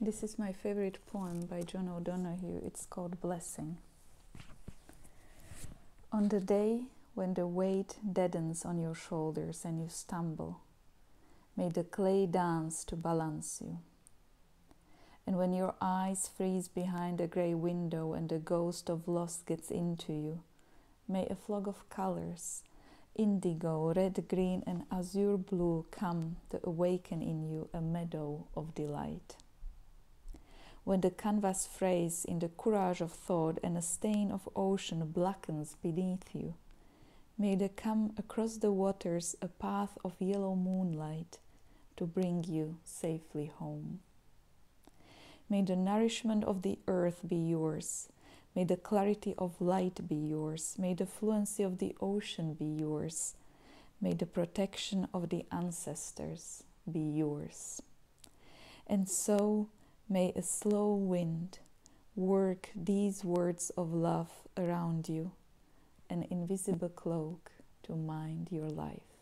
This is my favorite poem by John O'Donohue. It's called Blessing. On the day when the weight deadens on your shoulders and you stumble, may the clay dance to balance you. And when your eyes freeze behind a grey window and the ghost of loss gets into you, may a flock of colors indigo, red, green, and azure blue come to awaken in you a meadow of delight. When the canvas frays in the currach of thought and a stain of ocean blackens beneath you, may there come across the waters a path of yellow moonlight to bring you safely home. May the nourishment of the earth be yours May the clarity of light be yours. May the fluency of the ocean be yours. May the protection of the ancestors be yours. And so may a slow wind work these words of love around you, an invisible cloak to mind your life.